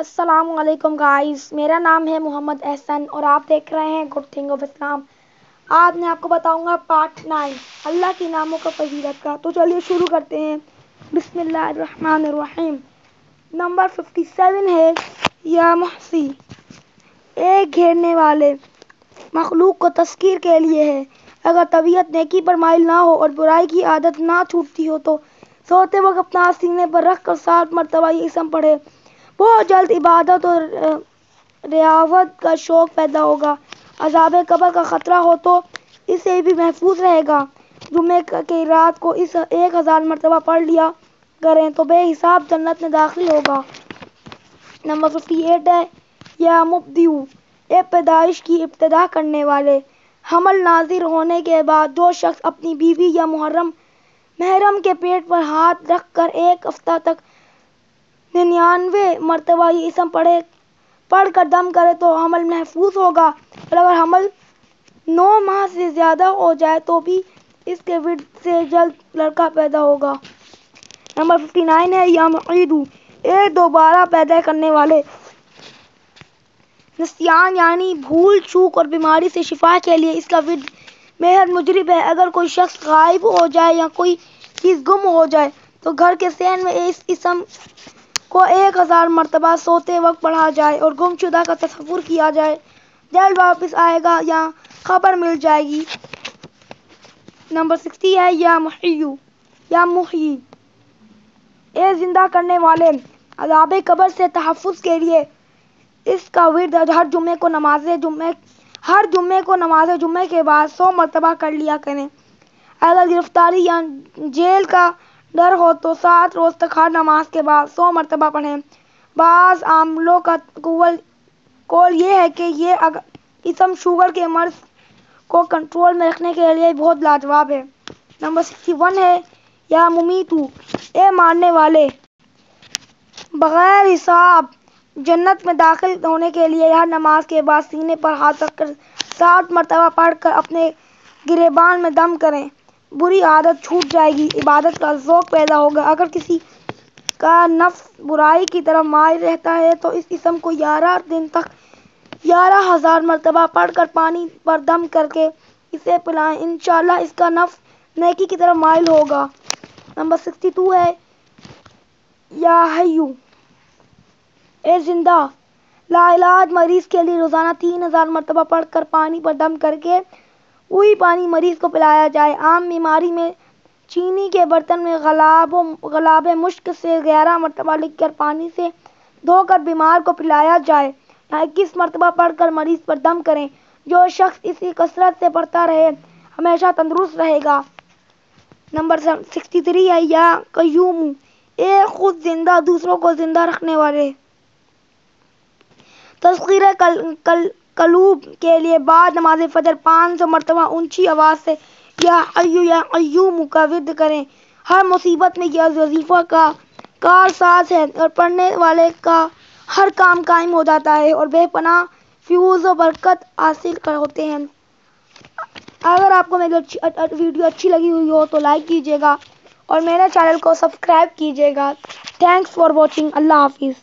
السلام علیکم گائز میرا نام ہے محمد احسن اور آپ دیکھ رہے ہیں گڈ تھنگ آف اسلام آج میں آپ کو بتاؤں گا پارٹ نائن اللہ کے ناموں کا فضیلت کا. تو چلیے شروع کرتے ہیں. بسم اللہ الرحمن الرحیم. نمبر ففٹی سیون ہے یا محسی. ایک گھیرنے والے، مخلوق کو تذکیر کے لیے ہے. اگر طبیعت نیکی پر مائل نہ ہو اور برائی کی عادت نہ چھوٹتی ہو تو سوتے وقت اپنا سینے پر رکھ کر سات مرتبہ یہ اسم پڑھے. بہت جلد عبادت اور ریاضت کا شوق پیدا ہوگا۔ عذاب قبر کا خطرہ ہو تو اسے بھی محفوظ رہے گا۔ جمعے کی رات کو اس ایک ہزار مرتبہ پڑھ لیا کریں تو بے حساب جنت میں داخل ہوگا۔ نمبر ففٹی ایٹ ہے، یا مبدیو، اے پیدائش کی ابتدا کرنے والے۔ حمل نازر ہونے کے بعد جو شخص اپنی بیوی یا محرم محرم کے پیٹ پر ہاتھ رکھ کر ایک ہفتہ تک ننانوے مرتبہ یہ اسم پڑھے، پڑھ کر دم کرے تو حمل محفوظ ہوگا۔ اور اگر حمل نو ماہ سے زیادہ ہو جائے تو بھی اس کے ورد سے جلد لڑکا پیدا ہوگا۔ نمبر ففٹی نائن ہے یا معیدو ایک دوبارہ پیدا کرنے والے۔ نسیان یعنی بھول چوک اور بیماری سے شفا کے لیے اس کا ورد بےحد مجرب ہے۔ اگر کوئی شخص غائب ہو جائے یا کوئی چیز گم ہو جائے تو گھر کے سین میں اس اسم کو ایک ہزار مرتبہ سوتے وقت پڑھا جائے اور گم شدہ کا تصور کیا جائے۔ جلد واپس آئے گا یا خبر مل جائے گی۔ نمبر سکسٹی ہے، یا محیو، یا محی۔ اے زندہ کرنے والے، عذاب قبر سے تحفظ کے لیے اس کا ورد ہر جمعے کو نماز جمعے، ہر جمعے کو نماز جمعے کے بعد سو مرتبہ کر لیا کریں۔ اگر گرفتاری یا جیل کا ڈر ہو تو سات روز تک ہر نماز کے بعد سو مرتبہ پڑھیں۔ بعض عاملوں کا قول یہ ہے کہ یہ اسم شوگر کے مرض کو کنٹرول میں رکھنے کے لیے بہت لاجواب ہے۔ نمبر سکسٹی ون ہے، یا ممیتو، اے مارنے والے، بغیر حساب جنت میں داخل ہونے کے لیے ہر نماز کے بعد سینے پر ہاتھ رکھ کر سات مرتبہ پڑھ کر اپنے گریبان میں دم کریں۔ بری عادت چھوٹ جائے گی، عبادت کا ذوق پیدا ہوگا۔ اگر کسی کا نفس برائی کی طرف مائل رہتا ہے تو اس اسم کو گیارہ دن تک گیارہ ہزار مرتبہ پڑھ کر پانی پر دم کر کے اسے پلائیں۔ انشاءاللہ اس کا نفس نیکی کی طرف مائل ہوگا۔ نمبر سکسٹی ٹو ہے، یا حیو، اے زندہ لاعلاج مریض کے لیے روزانہ تین ہزار مرتبہ پڑھ کر پانی پر دم کر کے وہی پانی مریض کو پلایا جائے۔ عام بیماری میں چینی کے برتن میں غلاب غلاب مشک سے گیارہ مرتبہ لکھ کر پانی سے دھو کر بیمار کو پلایا جائے۔ یا اکیس مرتبہ پڑھ کر مریض پر دم کریں۔ جو شخص اسی کثرت سے پڑھتا رہے، ہمیشہ تندرست رہے گا۔ نمبر سکسٹی تھری ہے، یا قیوم، اے خود زندہ، دوسروں کو زندہ رکھنے والے۔ تذکیر قلوب کے لیے بعد نماز فجر پانچ سو مرتبہ اونچی آواز سے یا حیو یا قیوم کا ورد کریں۔ ہر مصیبت میں یہ وظیفہ کا کار ساز ہے اور پڑھنے والے کا ہر کام قائم ہو جاتا ہے اور بے پناہ فیوز و برکت حاصل ہوتے ہیں۔ اگر آپ کو میری ویڈیو اچھی لگی ہوئی ہو تو لائک کیجیے گا اور میرے چینل کو سبسکرائب کیجیے گا۔ تھینکس فار واچنگ اللہ حافظ۔